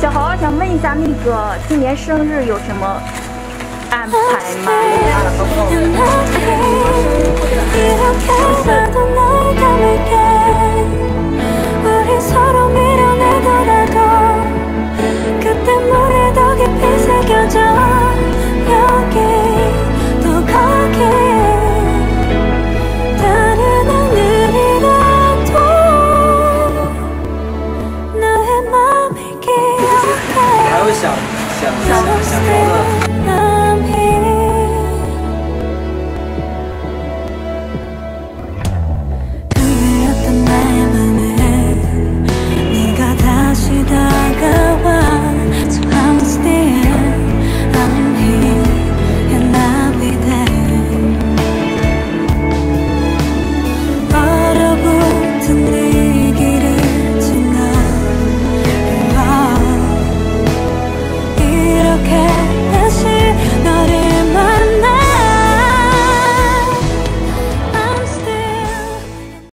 小豪想问一下，那个今年生日有什么安排吗？会想想想想聊的。tonight